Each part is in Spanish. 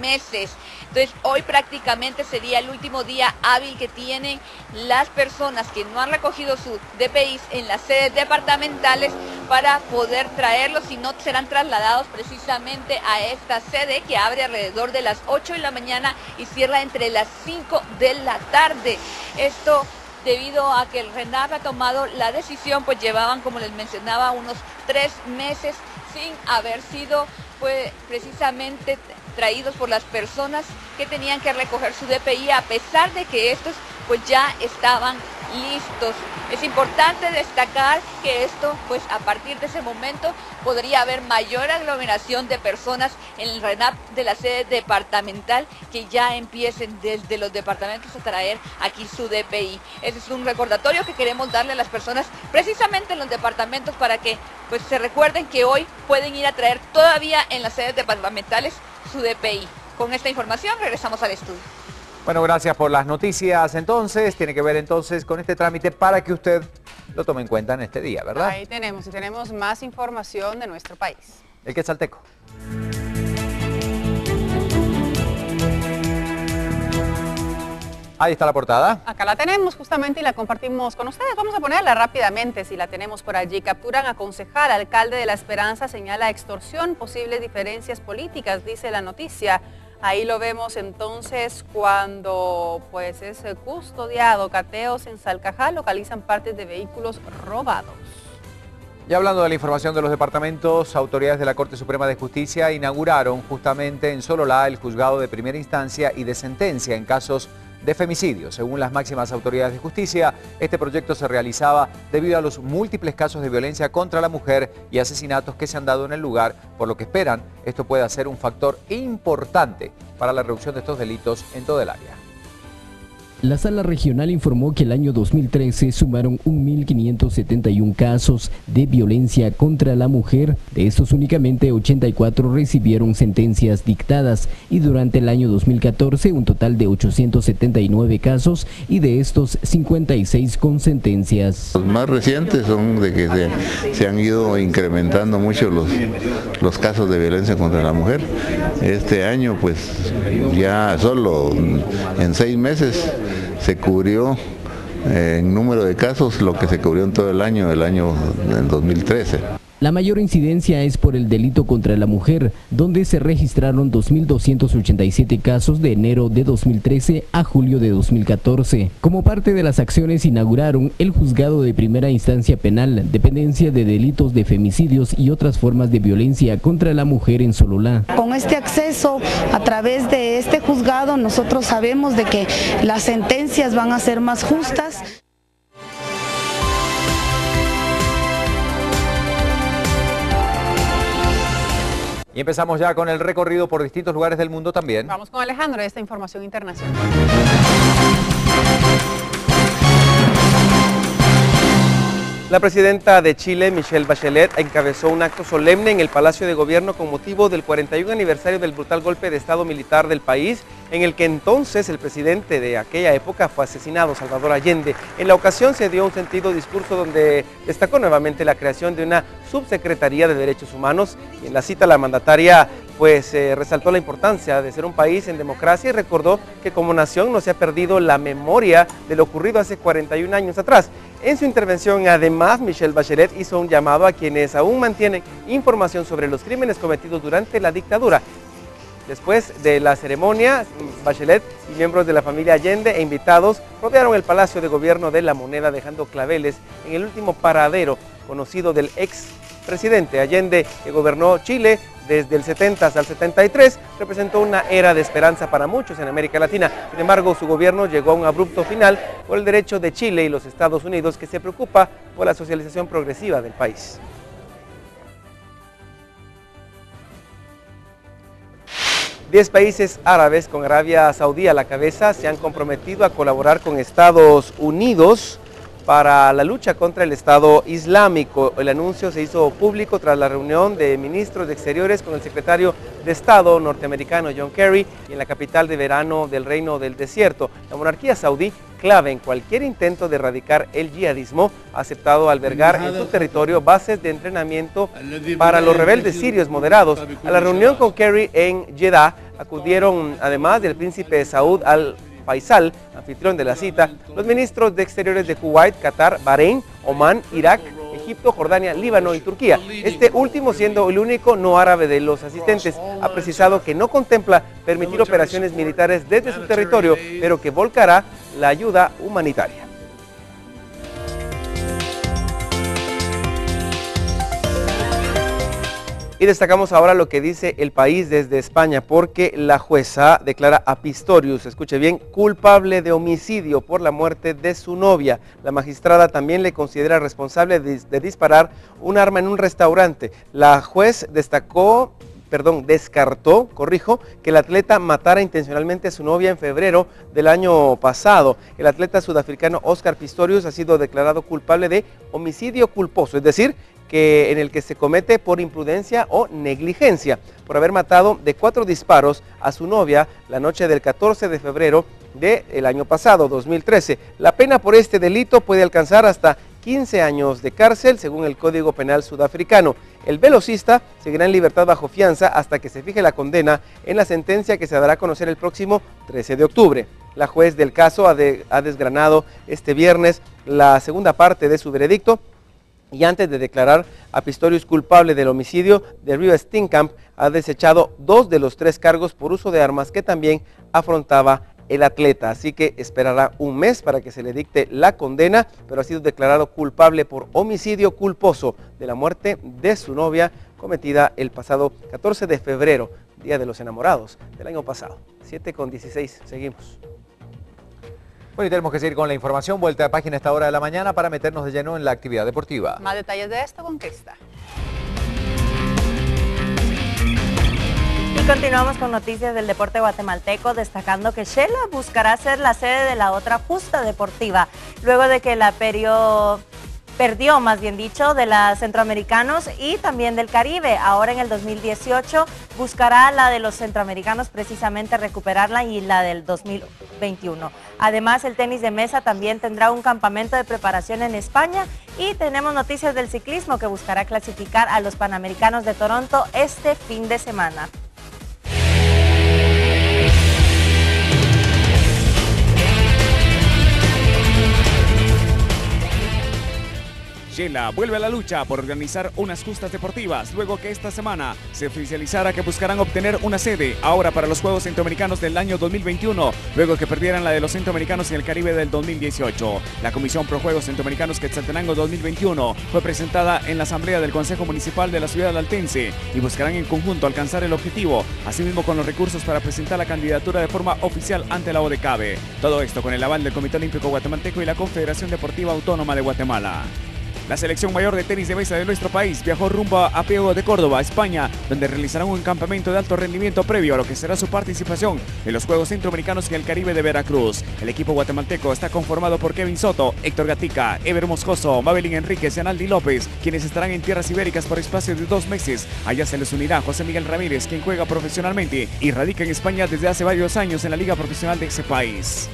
meses. Entonces hoy prácticamente sería el último día hábil que tienen las personas que no han recogido su DPI en las sedes departamentales para poder traerlos y no serán trasladados precisamente a esta sede que abre alrededor de las 8 de la mañana y cierra entre las 5 de la tarde. Esto debido a que el RENAP ha tomado la decisión, pues llevaban, como les mencionaba, unos tres meses sin haber sido pues, precisamente traídos por las personas que tenían que recoger su DPI, a pesar de que estos pues ya estaban listos. Es importante destacar que esto, pues a partir de ese momento, podría haber mayor aglomeración de personas en el RENAP de la sede departamental que ya empiecen desde los departamentos a traer aquí su DPI. Ese es un recordatorio que queremos darle a las personas precisamente en los departamentos para que pues se recuerden que hoy pueden ir a traer todavía en las sedes departamentales su DPI. Con esta información regresamos al estudio. Bueno, gracias por las noticias. Entonces, tiene que ver entonces con este trámite para que usted lo tome en cuenta en este día, ¿verdad? Ahí tenemos, y tenemos más información de nuestro país. El Quetzalteco. Ahí está la portada. Acá la tenemos justamente y la compartimos con ustedes. Vamos a ponerla rápidamente si la tenemos por allí. Capturan a concejal, alcalde de La Esperanza, señala extorsión, posibles diferencias políticas, dice la noticia. Ahí lo vemos entonces cuando pues es custodiado. Cateos en Salcajá localizan partes de vehículos robados. Y hablando de la información de los departamentos, autoridades de la Corte Suprema de Justicia inauguraron justamente en Sololá el juzgado de primera instancia y de sentencia en casos de femicidio. Según las máximas autoridades de justicia, este proyecto se realizaba debido a los múltiples casos de violencia contra la mujer y asesinatos que se han dado en el lugar, por lo que esperan esto pueda ser un factor importante para la reducción de estos delitos en todo el área. La sala regional informó que el año 2013 sumaron 1.571 casos de violencia contra la mujer. De estos únicamente 84 recibieron sentencias dictadas y durante el año 2014 un total de 879 casos y de estos 56 con sentencias. Los más recientes son de que se, han ido incrementando mucho los, los casos de violencia contra la mujer. Este año pues ya solo en seis meses se cubrió eh, en número de casos lo que se cubrió en todo el año, el año del 2013. La mayor incidencia es por el delito contra la mujer, donde se registraron 2.287 casos de enero de 2013 a julio de 2014. Como parte de las acciones inauguraron el juzgado de primera instancia penal, dependencia de delitos de femicidios y otras formas de violencia contra la mujer en Sololá. Con este acceso a través de este juzgado nosotros sabemos de que las sentencias van a ser más justas. Y empezamos ya con el recorrido por distintos lugares del mundo también. Vamos con Alejandro esta información internacional. La presidenta de Chile, Michelle Bachelet, encabezó un acto solemne en el Palacio de Gobierno con motivo del 41 aniversario del brutal golpe de Estado militar del país, en el que entonces el presidente de aquella época fue asesinado, Salvador Allende. En la ocasión se dio un sentido discurso donde destacó nuevamente la creación de una subsecretaría de Derechos Humanos y en la cita la mandataria pues eh, resaltó la importancia de ser un país en democracia y recordó que como nación no se ha perdido la memoria de lo ocurrido hace 41 años atrás. En su intervención, además, Michelle Bachelet hizo un llamado a quienes aún mantienen información sobre los crímenes cometidos durante la dictadura. Después de la ceremonia, Bachelet y miembros de la familia Allende e invitados rodearon el Palacio de Gobierno de la Moneda dejando claveles en el último paradero conocido del ex presidente Allende que gobernó Chile desde el 70 hasta el 73, representó una era de esperanza para muchos en América Latina. Sin embargo, su gobierno llegó a un abrupto final por el derecho de Chile y los Estados Unidos que se preocupa por la socialización progresiva del país. Diez países árabes con Arabia Saudí a la cabeza se han comprometido a colaborar con Estados Unidos para la lucha contra el Estado Islámico. El anuncio se hizo público tras la reunión de ministros de Exteriores con el secretario de Estado norteamericano John Kerry en la capital de verano del Reino del Desierto. La monarquía saudí clave en cualquier intento de erradicar el yihadismo, ha aceptado albergar en su territorio bases de entrenamiento para los rebeldes sirios moderados. A la reunión con Kerry en Jeddah acudieron además del príncipe Saud al Faisal, anfitrión de la cita, los ministros de Exteriores de Kuwait, Qatar, Bahrein, Oman, Irak, Egipto, Jordania, Líbano y Turquía. Este último siendo el único no árabe de los asistentes, ha precisado que no contempla permitir operaciones militares desde su territorio, pero que volcará la ayuda humanitaria. Y destacamos ahora lo que dice el país desde España, porque la jueza declara a Pistorius, escuche bien, culpable de homicidio por la muerte de su novia. La magistrada también le considera responsable de, disparar un arma en un restaurante. La juez destacó perdón, descartó, corrijo, que el atleta matara intencionalmente a su novia en febrero del año pasado. El atleta sudafricano Oscar Pistorius ha sido declarado culpable de homicidio culposo, es decir, en el que se comete por imprudencia o negligencia, por haber matado de cuatro disparos a su novia la noche del 14 de febrero del año pasado, 2013. La pena por este delito puede alcanzar hasta 15 años de cárcel según el Código Penal sudafricano. El velocista seguirá en libertad bajo fianza hasta que se fije la condena en la sentencia que se dará a conocer el próximo 13 de octubre. La juez del caso ha desgranado este viernes la segunda parte de su veredicto y antes de declarar a Pistorius culpable del homicidio de Rio Steenkamp, ha desechado dos de los tres cargos por uso de armas que también afrontaba el atleta. Así que esperará un mes para que se le dicte la condena, pero ha sido declarado culpable por homicidio culposo de la muerte de su novia cometida el pasado 14 de febrero, Día de los Enamorados del año pasado. 7 con 16, seguimos. Bueno, y tenemos que seguir con la información. Vuelta a página a esta hora de la mañana para meternos de lleno en la actividad deportiva. Más detalles de esto con Crista. Y continuamos con noticias del deporte guatemalteco, destacando que Shela buscará ser la sede de la otra justa deportiva, luego de que la periodo perdió, más bien dicho, de los centroamericanos y también del Caribe. Ahora en el 2018 buscará la de los centroamericanos precisamente recuperarla y la del 2021. Además, el tenis de mesa también tendrá un campamento de preparación en España y tenemos noticias del ciclismo que buscará clasificar a los Panamericanos de Toronto este fin de semana. Shela vuelve a la lucha por organizar unas justas deportivas luego que esta semana se oficializara que buscarán obtener una sede ahora para los Juegos Centroamericanos del año 2021, luego que perdieran la de los Centroamericanos y el Caribe del 2018. La Comisión Pro Juegos Centroamericanos Quetzaltenango 2021 fue presentada en la Asamblea del Consejo Municipal de la Ciudad Altense y buscarán en conjunto alcanzar el objetivo, asimismo con los recursos para presentar la candidatura de forma oficial ante la ODECABE. Todo esto con el aval del Comité Olímpico Guatemalteco y la Confederación Deportiva Autónoma de Guatemala. La selección mayor de tenis de mesa de nuestro país viajó rumbo a Piego de Córdoba, España, donde realizarán un campamento de alto rendimiento previo a lo que será su participación en los Juegos Centroamericanos en el Caribe de Veracruz. El equipo guatemalteco está conformado por Kevin Soto, Héctor Gatica, Ever Moscoso, Mabelín Enríquez y Analdi López, quienes estarán en tierras ibéricas por espacio de dos meses. Allá se les unirá José Miguel Ramírez, quien juega profesionalmente y radica en España desde hace varios años en la liga profesional de ese país.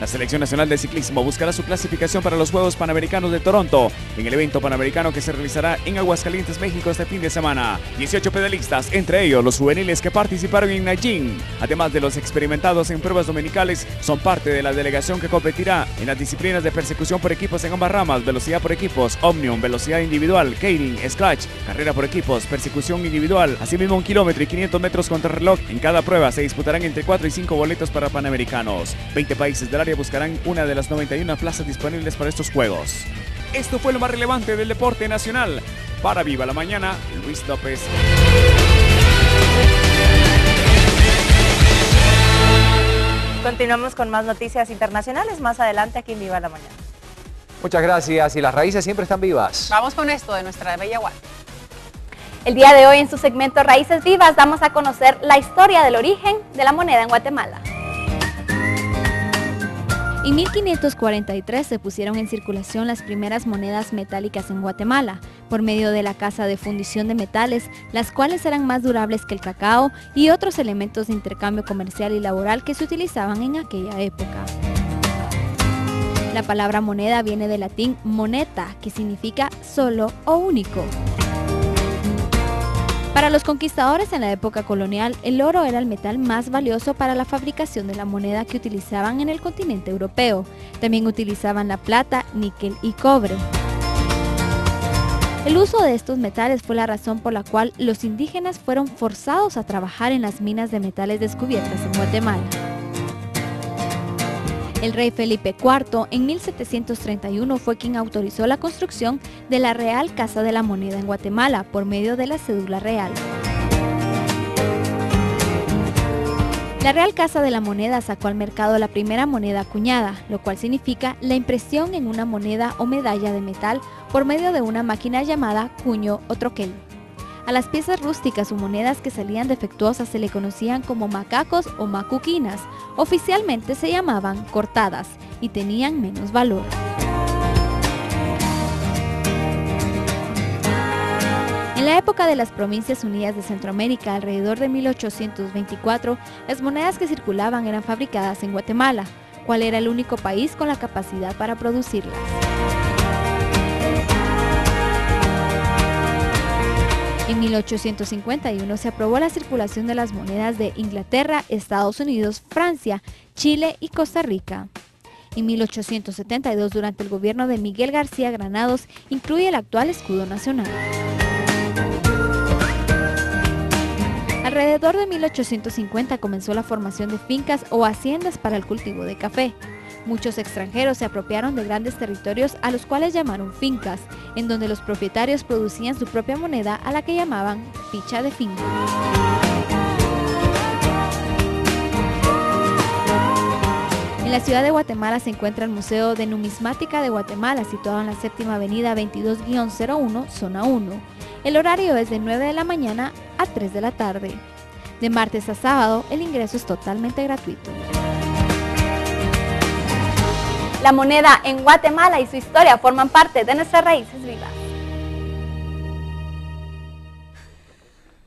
La Selección Nacional de Ciclismo buscará su clasificación para los Juegos Panamericanos de Toronto en el evento panamericano que se realizará en Aguascalientes, México este fin de semana. 18 pedalistas, entre ellos los juveniles que participaron en Nanjing, además de los experimentados en pruebas dominicales, son parte de la delegación que competirá en las disciplinas de persecución por equipos en ambas ramas, velocidad por equipos, Omnium, velocidad individual, Keirin, Scratch, carrera por equipos, persecución individual, asimismo un kilómetro y 500 metros contra reloj. En cada prueba se disputarán entre 4 y 5 boletos para panamericanos. 20 países de la buscarán una de las 91 plazas disponibles para estos juegos. Esto fue lo más relevante del deporte nacional. Para Viva la Mañana, Luis López. Continuamos con más noticias internacionales más adelante aquí en Viva la Mañana. Muchas gracias y las raíces siempre están vivas. Vamos con esto de nuestra bella Guat. El día de hoy en su segmento Raíces Vivas damos a conocer la historia del origen de la moneda en Guatemala. En 1543 se pusieron en circulación las primeras monedas metálicas en Guatemala, por medio de la Casa de Fundición de Metales, las cuales eran más durables que el cacao y otros elementos de intercambio comercial y laboral que se utilizaban en aquella época. La palabra moneda viene del latín moneta, que significa solo o único. Para los conquistadores en la época colonial, el oro era el metal más valioso para la fabricación de la moneda que utilizaban en el continente europeo. También utilizaban la plata, níquel y cobre. El uso de estos metales fue la razón por la cual los indígenas fueron forzados a trabajar en las minas de metales descubiertas en Guatemala. El rey Felipe IV en 1731 fue quien autorizó la construcción de la Real Casa de la Moneda en Guatemala por medio de la cédula real. La Real Casa de la Moneda sacó al mercado la primera moneda acuñada, lo cual significa la impresión en una moneda o medalla de metal por medio de una máquina llamada cuño o troquel. A las piezas rústicas o monedas que salían defectuosas se le conocían como macacos o macuquinas. Oficialmente se llamaban cortadas y tenían menos valor. En la época de las Provincias Unidas de Centroamérica, alrededor de 1824, las monedas que circulaban eran fabricadas en Guatemala, cual era el único país con la capacidad para producirlas. En 1851 se aprobó la circulación de las monedas de Inglaterra, Estados Unidos, Francia, Chile y Costa Rica. En 1872, durante el gobierno de Miguel García Granados, incluye el actual escudo nacional. Alrededor de 1850 comenzó la formación de fincas o haciendas para el cultivo de café. Muchos extranjeros se apropiaron de grandes territorios a los cuales llamaron fincas, en donde los propietarios producían su propia moneda a la que llamaban ficha de finca. En la ciudad de Guatemala se encuentra el Museo de Numismática de Guatemala, situado en la séptima avenida 22-01, zona 1. El horario es de 9 de la mañana a 3 de la tarde. De martes a sábado, el ingreso es totalmente gratuito. La moneda en Guatemala y su historia forman parte de nuestras raíces vivas.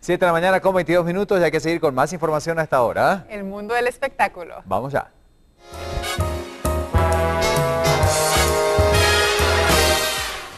7 de la mañana con 22 minutos y hay que seguir con más información hasta ahora. El mundo del espectáculo. Vamos ya.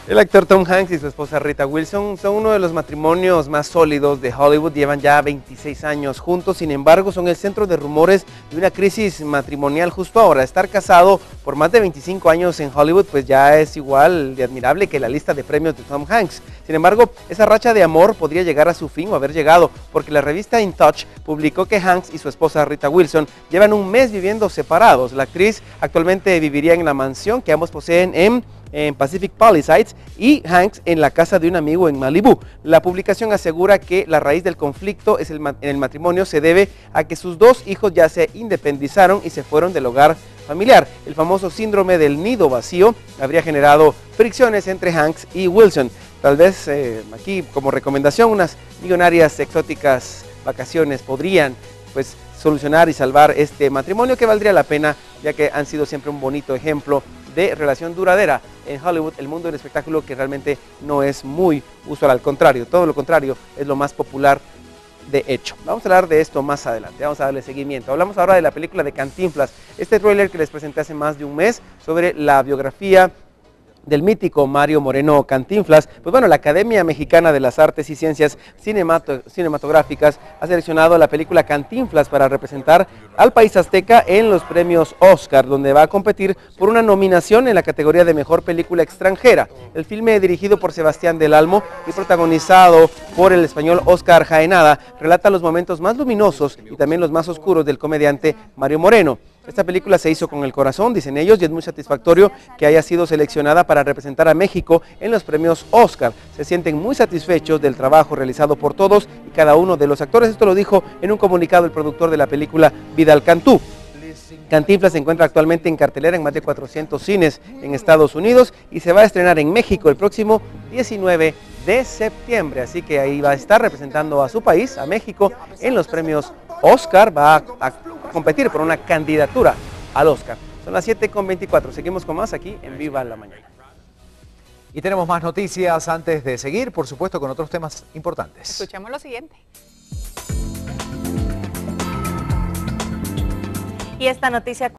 El actor Tom Hanks y su esposa Rita Wilson son uno de los matrimonios más sólidos de Hollywood, llevan ya 26 años juntos, sin embargo son el centro de rumores de una crisis matrimonial justo ahora. Estar casado por más de 25 años en Hollywood pues ya es igual de admirable que la lista de premios de Tom Hanks. Sin embargo, esa racha de amor podría llegar a su fin o haber llegado, porque la revista In Touch publicó que Hanks y su esposa Rita Wilson llevan un mes viviendo separados. La actriz actualmente viviría en la mansión que ambos poseen en en Pacific Palisades y Hanks en la casa de un amigo en Malibu. La publicación asegura que la raíz del conflicto es en el matrimonio se debe a que sus dos hijos ya se independizaron y se fueron del hogar familiar. El famoso síndrome del nido vacío habría generado fricciones entre Hanks y Wilson. Tal vez eh, aquí como recomendación unas millonarias exóticas vacaciones podrían pues solucionar y salvar este matrimonio que valdría la pena ya que han sido siempre un bonito ejemplo de relación duradera en Hollywood, el mundo del espectáculo que realmente no es muy usual, al contrario, todo lo contrario, es lo más popular de hecho. Vamos a hablar de esto más adelante, vamos a darle seguimiento. Hablamos ahora de la película de Cantinflas, este tráiler que les presenté hace más de un mes sobre la biografía del mítico Mario Moreno Cantinflas, pues bueno, la Academia Mexicana de las Artes y Ciencias Cinematográficas ha seleccionado la película Cantinflas para representar al país azteca en los premios Oscar, donde va a competir por una nominación en la categoría de Mejor Película Extranjera. El filme dirigido por Sebastián del Almo y protagonizado por el español Oscar Jaenada relata los momentos más luminosos y también los más oscuros del comediante Mario Moreno. Esta película se hizo con el corazón, dicen ellos, y es muy satisfactorio que haya sido seleccionada para representar a México en los premios Oscar. Se sienten muy satisfechos del trabajo realizado por todos y cada uno de los actores. Esto lo dijo en un comunicado el productor de la película Vidal Cantú. Cantinflas se encuentra actualmente en cartelera en más de 400 cines en Estados Unidos y se va a estrenar en México el próximo 19 de septiembre. Así que ahí va a estar representando a su país, a México, en los premios Oscar. Va a competir por una candidatura al Oscar. Son las 7.24. Seguimos con más aquí en Viva la Mañana. Y tenemos más noticias antes de seguir, por supuesto, con otros temas importantes. Escuchemos lo siguiente. Y esta noticia